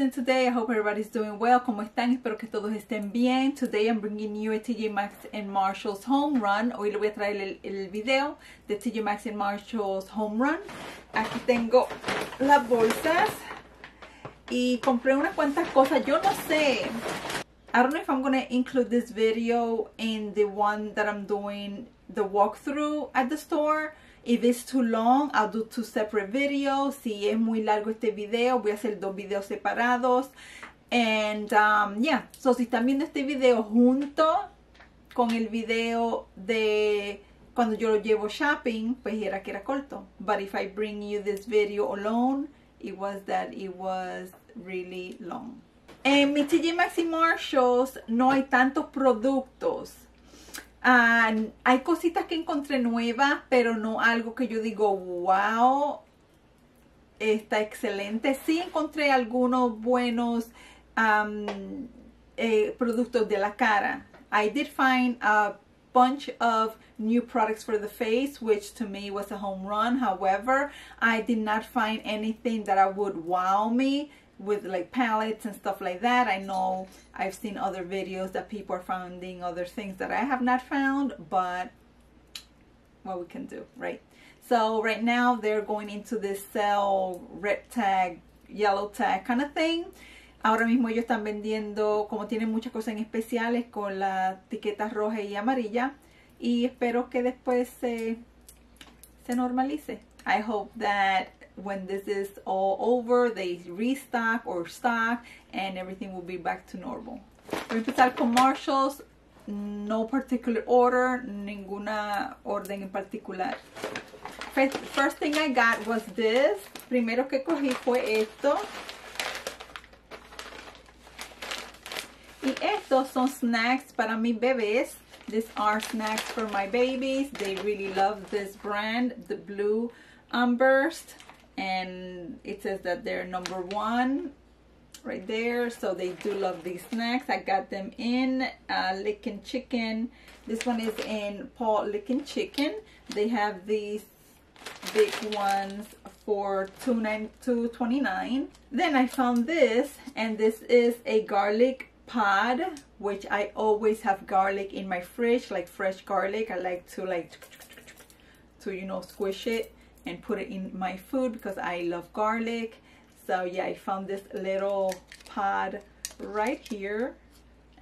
and today I hope everybody's doing well. ¿Cómo están? Espero que todos estén bien. Today I'm bringing you a TJ Maxx and Marshall's home run. Hoy le voy a traer el, el video de TJ Maxx and Marshall's home run. Aquí tengo las bolsas y compré unas cuantas cosas. Yo no sé. I don't know if I'm going to include this video in the one that I'm doing the walkthrough at the store. If it's too long, I'll do two separate videos. Si es muy largo este video, voy a hacer dos videos separados. And um, yeah, so si están viendo este video junto con el video de cuando yo lo llevo shopping, pues era que era corto. But if I bring you this video alone, it was that it was really long. En mi TJ Maxx y Marshalls no hay tantos productos. Ah, hay cositas que encontré nuevas, pero no algo que yo digo, wow, está excelente. Sí encontré algunos buenos um, productos de la cara. I did find a bunch of new products for the face, which to me was a home run. However, I did not find anything that I would wow me with like palettes and stuff like that. I know I've seen other videos that people are finding other things that I have not found, but what we can do, right? So right now they're going into this sell red tag, yellow tag kind of thing. Ahora mismo ellos están vendiendo, como tienen muchas cosas en especiales, con la etiqueta roja y amarilla. Y espero que después se, se normalice. I hope that when this is all over, they restock or stock and everything will be back to normal. Voy a empezar con Marshalls. No particular order, ninguna orden en particular. First, first thing I got was this. Primero que cogí fue esto. Y estos son snacks para mis bebés. These are snacks for my babies. They really love this brand, the Blue Umburst. And it says that they're number one right there. So they do love these snacks. I got them in uh, Lickin' Chicken. This one is in Paw-Lickin' Chicken. They have these big ones for $2.29. Then I found this and this is a garlic pod which I always have garlic in my fridge like fresh garlic I like to like to you know squish it and put it in my food because I love garlic. So yeah I found this little pod right here.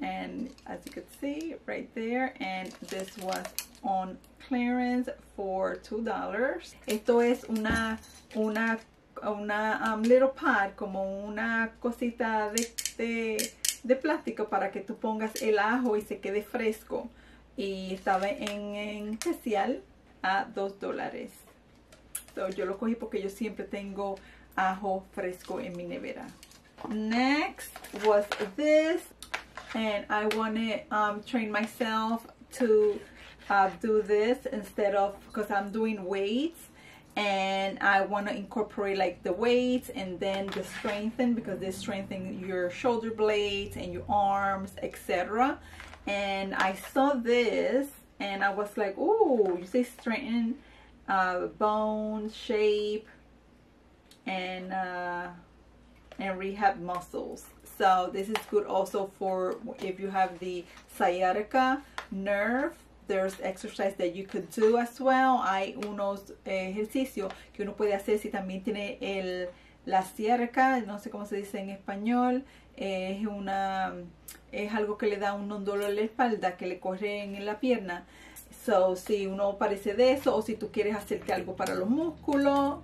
And as you can see right there. And this was on clearance for two dollars. Esto es una una una um, little pod como una cosita de, plástico para que tú pongas el ajo y se quede fresco. Y estaba en, en especial a dos dólares so, yo lo cogí porque yo siempre tengo ajo fresco en mi nevera. Next was this and I want to um, train myself to uh, do this instead of because I'm doing weights and I want to incorporate like the weights and then the strengthen because they strengthen your shoulder blades and your arms etc and I saw this and I was like oh you say strengthen uh, bones shape and uh, and rehab muscles so this is good also for if you have the sciatica nerve there's exercise that you could do as well. Hay unos ejercicios que uno puede hacer si también tiene el, la sciatica, no sé cómo se dice en español. Es una es algo que le da un dolor en la espalda que le corre en la pierna. So, si uno parece de eso o si tú quieres hacerte algo para los músculos,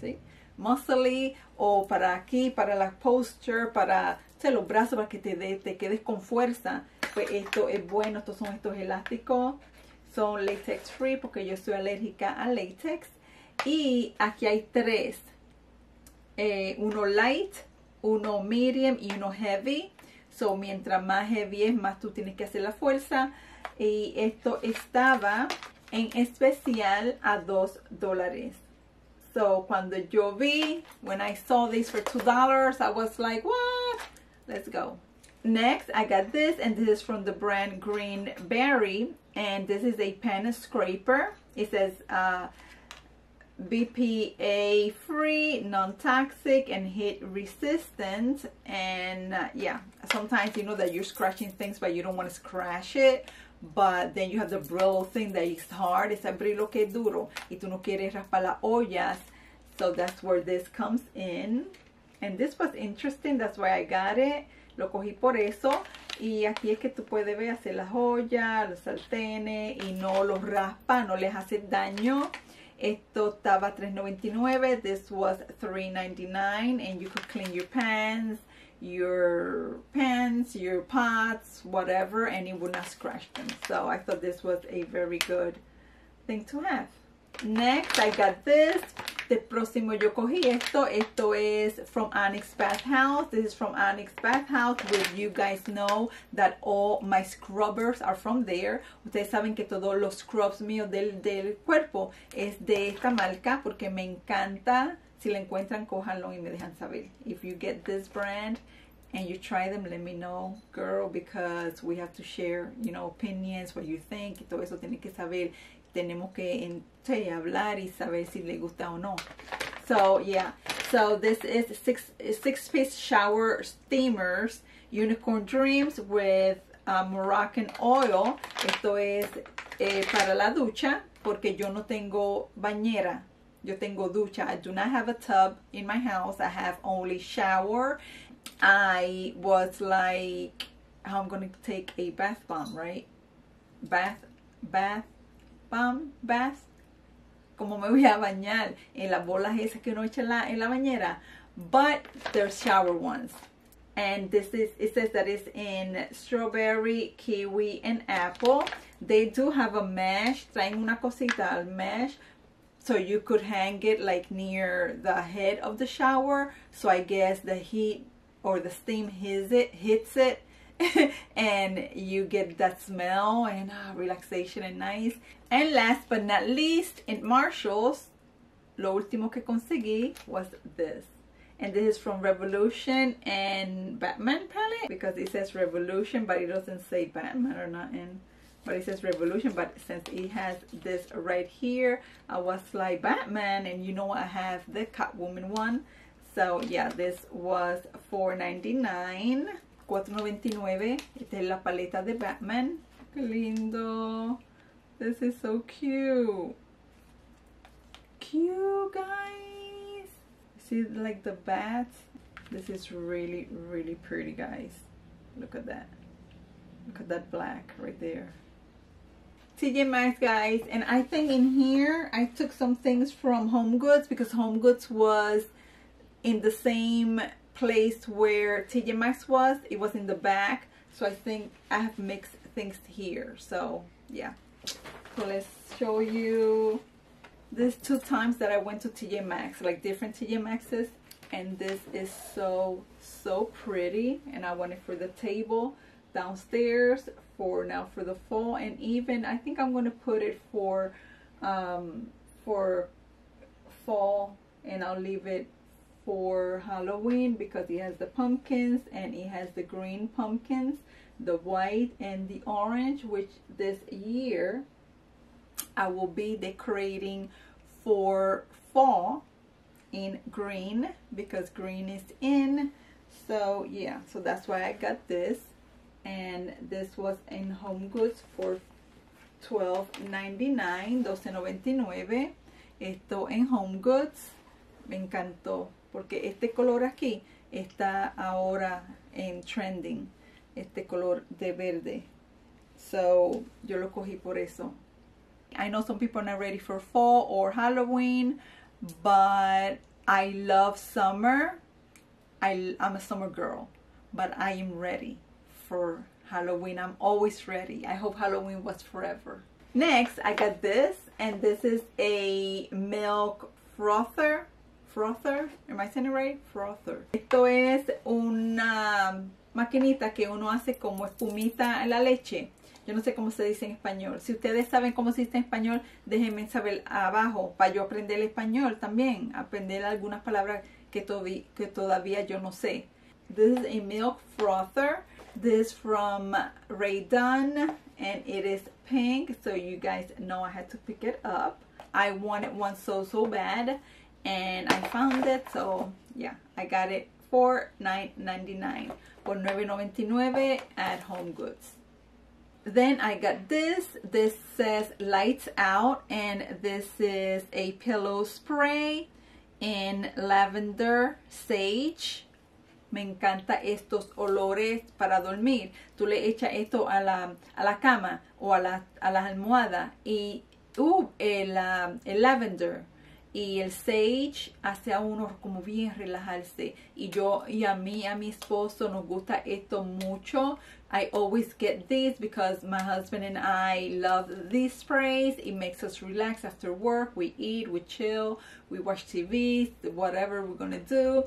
¿sí? muscly o para aquí, para la posture, para o sea, los brazos para que te, de, te quedes con fuerza pues esto es bueno, estos son estos elásticos, son latex free porque yo soy alérgica a latex. Y aquí hay tres, eh, uno light, uno medium y uno heavy. So, mientras más heavy es, más tú tienes que hacer la fuerza. Y esto estaba en especial a 2 dólares. So, cuando yo vi, when I saw this for $2, I was like, what? Let's go. Next, I got this, and this is from the brand Green Berry, and this is a pen scraper. It says uh, BPA free, non-toxic, and heat resistant. And uh, yeah, sometimes you know that you're scratching things, but you don't want to scratch it. But then you have the brittle thing that is hard, ese brillo que duro, y tú no quieres raspar las ollas. So that's where this comes in. And this was interesting, that's why I got it. Lo cogí por eso. Y aquí es que tú puedes ver hacer las ollas, los sartenes y no los raspa, no les hace daño. Esto estaba $3.99. This was $3.99 and you could clean your pans, your pans, your pots, whatever, and it would not scratch them. So I thought this was a very good thing to have. Next, I got this. The próximo yo cogí esto. Esto es from Annex Bathhouse. This is from Annex Bathhouse, where you guys know that all my scrubbers are from there. Ustedes saben que todos los scrubs míos del, del cuerpo es de esta marca porque me encanta. Si la encuentran, cójanlo y me dejan saber. If you get this brand, and you try them, let me know, girl, because we have to share, you know, opinions, what you think, y todo eso tiene que saber. Tenemos que en, hablar y saber si le gusta o no. So, yeah. So, this is six, six piece shower steamers, Unicorn Dreams with uh, Moroccan oil. Esto es eh, para la ducha, porque yo no tengo bañera. Yo tengo ducha. I do not have a tub in my house. I have only shower I was like, how I'm going to take a bath bomb, right? Bath, bath, bomb, bath. Como me voy a bañar en las bolas esas que uno echa en la, en la bañera. But there's shower ones. And this is, it says that it's in strawberry, kiwi, and apple. They do have a mesh. Traen una cosita al mesh. So you could hang it like near the head of the shower. So I guess the heat or the steam hits it hits it and you get that smell and uh, relaxation and nice and last but not least in Marshalls lo último que conseguí was this and this is from Revolution and Batman palette because it says Revolution but it doesn't say Batman or nothing but it says Revolution but since it has this right here I was like Batman and you know I have the Catwoman one so yeah, this was $4.99. $4.99. Esta es la paleta de Batman. Qué lindo. This is so cute. Cute, guys. See like the bats? This is really, really pretty, guys. Look at that. Look at that black right there. TJ Maxx guys and I think in here I took some things from Home Goods because Home Goods was in the same place where TJ Maxx was. It was in the back. So I think I have mixed things here. So yeah. So let's show you these two times that I went to TJ Maxx, like different TJ Maxxes. And this is so, so pretty. And I want it for the table downstairs for now for the fall. And even, I think I'm going to put it for, um, for fall. And I'll leave it for Halloween because it has the pumpkins and it has the green pumpkins, the white and the orange, which this year I will be decorating for fall in green because green is in. So yeah, so that's why I got this. And this was in Home Goods for $12.99, $12.99. Esto en Home Goods. Me encantó porque este color aquí está ahora en trending. Este color de verde. So yo lo cogí por eso. I know some people are not ready for fall or Halloween but I love summer. I, I'm a summer girl but I am ready for Halloween I'm always ready I hope Halloween was forever next I got this and this is a milk frother frother, am I saying it right? Frother. Esto es una maquinita que uno hace como espumita en la leche. Yo no sé cómo se dice en español. Si ustedes saben cómo se dice en español, déjenme saber abajo para yo aprender el español también. Aprender algunas palabras que, que todavía yo no sé. This is a milk frother this from Rae Dunn and it is pink so you guys know I had to pick it up. I wanted one so so bad and I found it so yeah I got it for $9.99 or $9.99 at Home Goods. Then I got this. This says lights out and this is a pillow spray in lavender sage me encanta estos olores para dormir. Tú le echas esto a la, a la cama o a la, a la almohada y uh, el, uh, el lavender y el sage hace a uno como bien relajarse. Y yo y a mí a mi esposo nos gusta esto mucho. I always get this because my husband and I love these sprays. It makes us relax after work. We eat we chill we watch TV whatever we're gonna do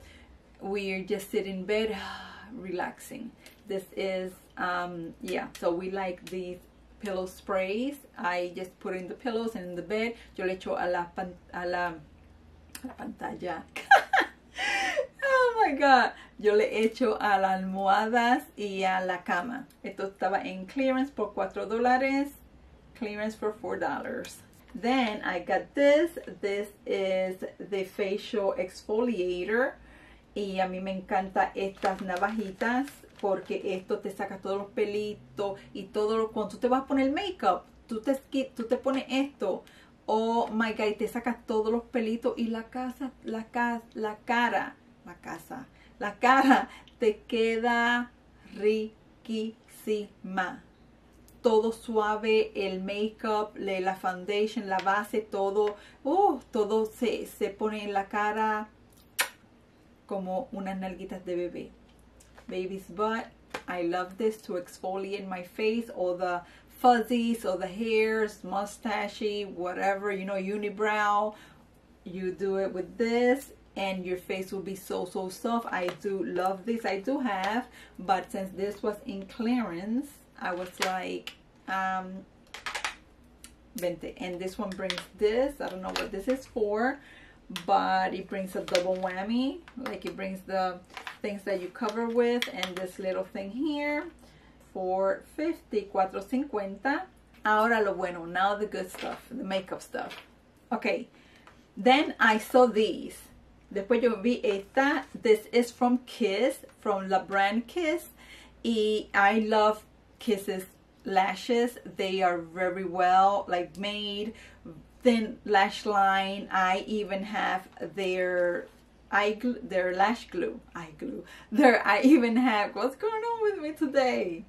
we're just sitting in bed relaxing. This is um yeah so we like these pillow sprays. I just put in the pillows and in the bed. Yo le echo a la, pan, a la, a la pantalla. Oh my god. Yo le echo a las almohadas y a la cama. Esto estaba en clearance por 4 dólares clearance for 4 dollars. Then I got this. This is the facial exfoliator y a mí me encanta estas navajitas porque esto te saca todos los pelitos y todo lo, cuando tú te vas a poner make-up tú te, tú te pones esto oh my god y te sacas todos los pelitos y la casa la, la cara la casa la cara te queda riquísima. Todo suave, el make-up, la foundation, la base, todo, uh, todo se, se pone en la cara como unas nalguitas de bebé. Baby's butt. I love this to exfoliate my face, all the fuzzies, all the hairs, mustachy, whatever, you know, unibrow. You do it with this and your face will be so, so soft. I do love this. I do have, but since this was in clearance, I was like, um, vente. And this one brings this. I don't know what this is for but it brings a double whammy. Like it brings the things that you cover with and this little thing here for 54.50 ahora lo bueno now the good stuff the makeup stuff. Okay then I saw these. Después yo vi esta. This is from Kiss from la brand Kiss. Y I love Kiss's lashes they are very well like made thin lash line. I even have their eye glue, their lash glue, eye glue. There, I even have, what's going on with me today?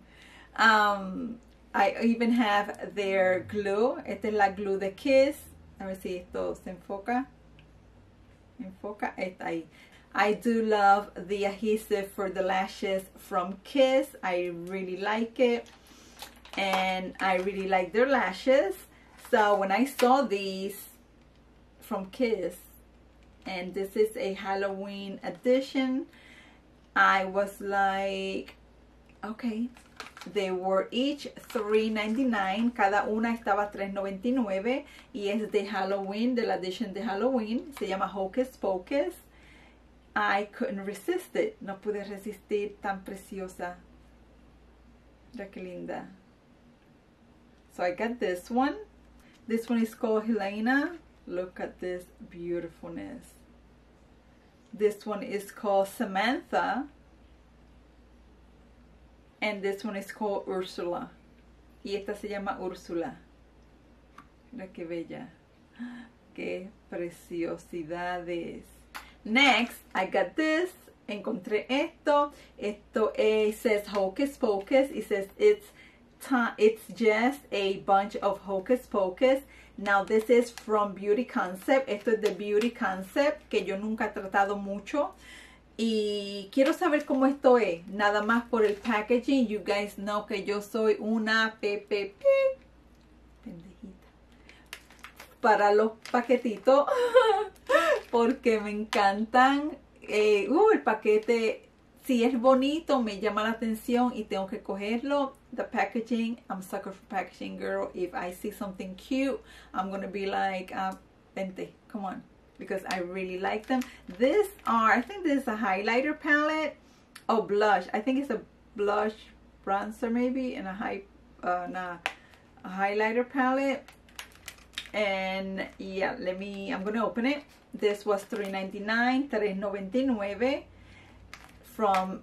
Um, I even have their glue. Esta es la glue de Kiss. A ver si esto se enfoca. Enfoca. Esta ahí. I do love the adhesive for the lashes from Kiss. I really like it. And I really like their lashes. So when I saw these from Kiss, and this is a Halloween edition, I was like, okay. They were each $3.99. Cada una estaba $3.99 y es de Halloween, de la edition de Halloween. Se llama Hocus Pocus. I couldn't resist it. No pude resistir tan preciosa. Mira qué linda. So I got this one. This one is called Helena. Look at this beautifulness. This one is called Samantha. And this one is called Ursula. Y esta se llama Úrsula. Mira qué bella. Qué preciosidades. Next, I got this. Encontré esto. Esto es, says Hocus Pocus. It says it's it's just a bunch of hocus pocus. Now this is from beauty concept. Esto es de beauty concept que yo nunca he tratado mucho. Y quiero saber cómo esto es nada más por el packaging. You guys know que yo soy una PPP pendejita. Para los paquetitos porque me encantan eh, uh, el paquete si es bonito, me llama la atención y tengo que cogerlo. The packaging, I'm sucker for packaging, girl. If I see something cute, I'm to be like, uh, vente, come on. Because I really like them. This are, I think this is a highlighter palette. Oh, blush. I think it's a blush bronzer maybe and a high uh, nah, a highlighter palette and yeah let me i'm gonna open it this was $3.99 $3.99 from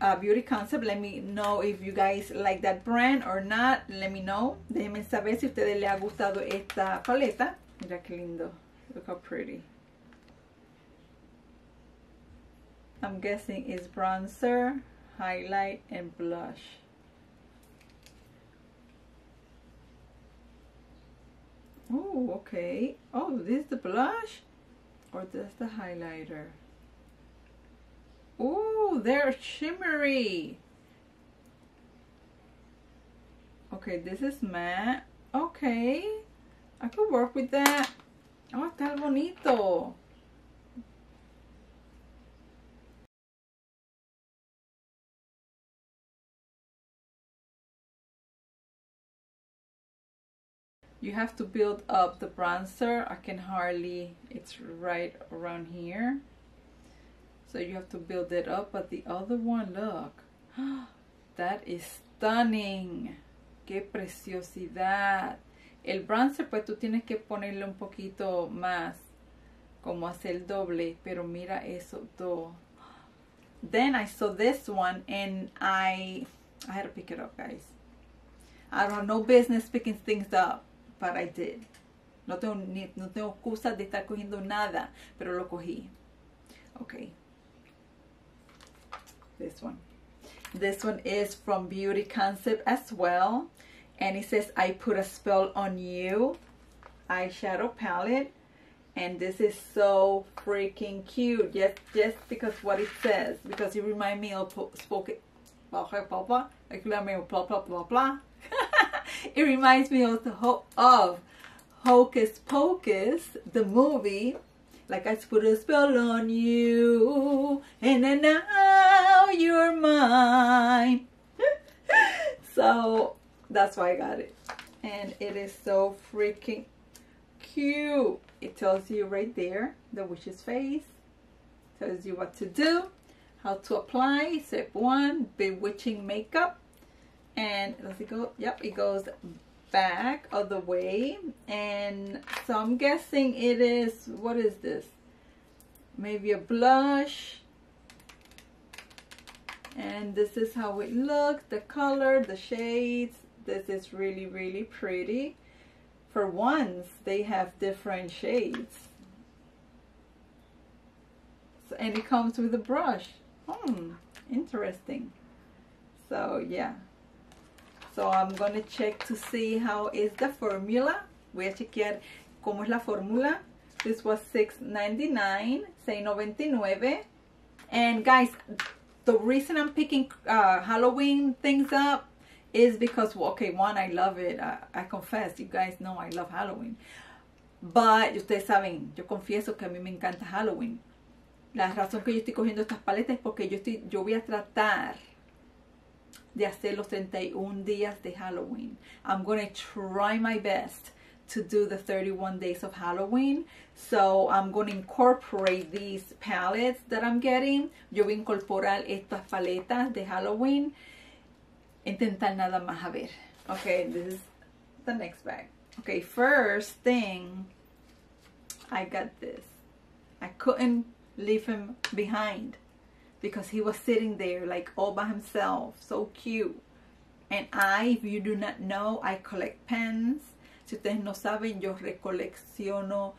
uh, Beauty Concept let me know if you guys like that brand or not let me know déjenme saber si ustedes les ha gustado esta paleta mira qué lindo look how pretty I'm guessing it's bronzer highlight and blush Oh, okay. Oh, this is the blush? Or this the highlighter? They're shimmery. Okay, this is matte. Okay. I could work with that. Oh, está bonito. you have to build up the bronzer I can hardly it's right around here so you have to build it up but the other one look that is stunning qué preciosidad el bronzer pues tú tienes que ponerle un poquito más como hacer el doble pero mira eso todo then I saw this one and I I had to pick it up guys I don't have no business picking things up but I did. No tengo, ni, no tengo excusa de estar cogiendo nada, pero lo cogí. Okay. This one. This one is from Beauty Concept as well. And it says, I put a spell on you. Eyeshadow palette. And this is so freaking cute. Just, just because what it says. Because it reminds me of. Blah, blah, blah, blah. Blah, it reminds me of the ho of Hocus Pocus, the movie. Like I put a spell on you, and then now you're mine. so that's why I got it, and it is so freaking cute. It tells you right there the witch's face, tells you what to do, how to apply. Step one, bewitching makeup and does it go yep it goes back all the way and so I'm guessing it is what is this maybe a blush and this is how it looks the color the shades this is really really pretty for once they have different shades so, and it comes with a brush hmm interesting so yeah So I'm to check to see how is the formula. Voy a chequear cómo es la fórmula. This was $6.99, $6.99. And guys, the reason I'm picking uh, Halloween things up is because, okay, one, I love it. I, I confess, you guys know I love Halloween. But ustedes saben, yo confieso que a mí me encanta Halloween. La razón que yo estoy cogiendo estas paletas es porque yo, estoy, yo voy a tratar de hacer los 31 días de Halloween. I'm going to try my best to do the 31 days of Halloween. So I'm going to incorporate these palettes that I'm getting. Yo voy a incorporar estas paletas de Halloween. Intentar nada más a ver. Okay, this is the next bag. Okay, first thing, I got this. I couldn't leave him behind because he was sitting there like all by himself so cute and I if you do not know I collect pens si ustedes no saben yo recolecciono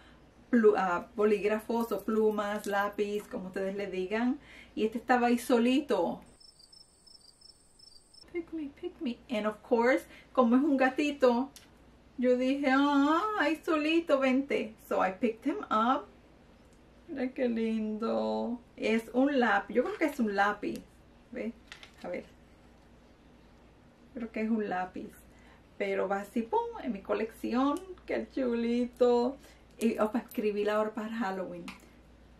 uh, bolígrafos o plumas lápiz como ustedes le digan y este estaba ahí solito pick me pick me and of course como es un gatito yo dije ah ahí solito vente so I picked him up Mira qué lindo. Es un lápiz. Yo creo que es un lápiz. ¿Ve? A ver. Creo que es un lápiz. Pero va así, pum, en mi colección. Qué chulito. Y oh, para escribir ahora para Halloween.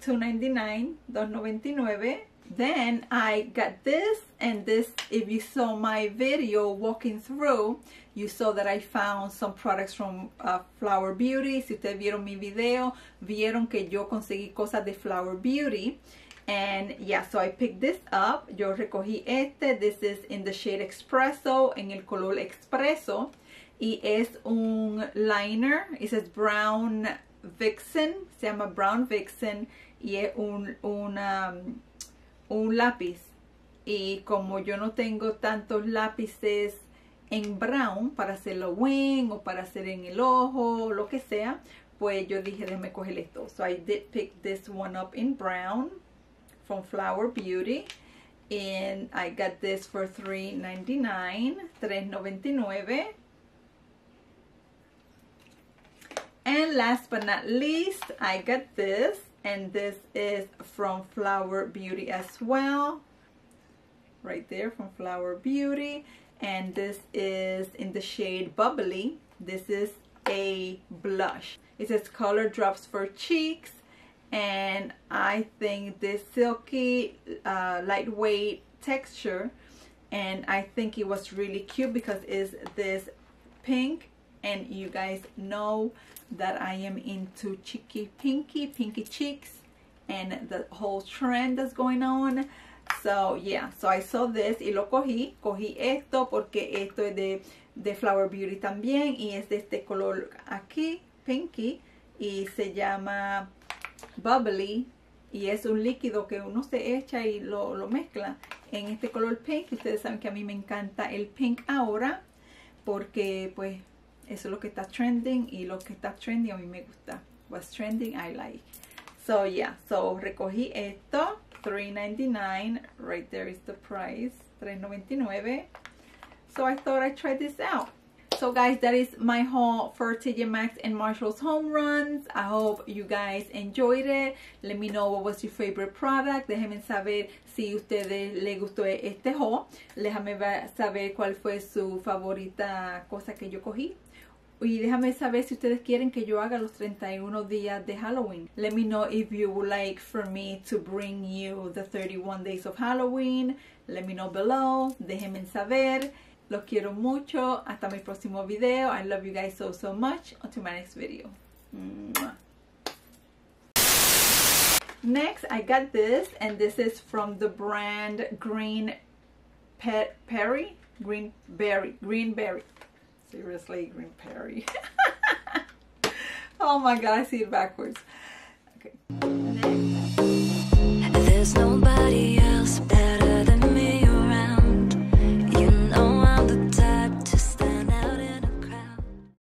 $2.99, $2.99. Then I got this and this, if you saw my video walking through, you saw that I found some products from uh, Flower Beauty. Si ustedes vieron mi video, vieron que yo conseguí cosas de Flower Beauty. And yeah, so I picked this up. Yo recogí este. This is in the shade Espresso, en el color Expreso. Y es un liner. It says Brown Vixen. Se llama Brown Vixen. Y es un, un, un lápiz. Y como yo no tengo tantos lápices en brown para hacerlo wing o para hacer en el ojo, lo que sea, pues yo dije, déjame coger esto. So I did pick this one up in brown from Flower Beauty. And I got this for $3.99, $3.99. And last but not least, I got this. And this is from Flower Beauty as well. Right there from Flower Beauty. And this is in the shade Bubbly. This is a blush. It says color drops for cheeks and I think this silky uh, lightweight texture and I think it was really cute because it's this pink. And you guys know that I am into cheeky pinky pinky cheeks and the whole trend that's going on. So yeah so I saw this y lo cogí. Cogí esto porque esto es de, de Flower Beauty también y es de este color aquí pinky y se llama bubbly y es un líquido que uno se echa y lo, lo mezcla en este color pink. Ustedes saben que a mí me encanta el pink ahora porque pues eso es lo que está trending y lo que está trending a mí me gusta. What's trending I like. So yeah. So recogí esto $3.99 right there is the price $3.99 so I thought I'd try this out so guys that is my haul for TJ Maxx and Marshall's home runs I hope you guys enjoyed it let me know what was your favorite product déjenme saber si ustedes les gustó este haul déjame saber cuál fue su favorita cosa que yo cogí y déjame saber si ustedes quieren que yo haga los 31 días de Halloween. Let me know if you would like for me to bring you the 31 days of Halloween. Let me know below. Déjenme saber. Los quiero mucho. Hasta mi próximo video. I love you guys so, so much. Until my next video. Next, I got this. And this is from the brand Green Pe Perry. Green Berry. Green Berry. Seriously, Green Perry. oh my god, I see it backwards. Okay. There's nobody else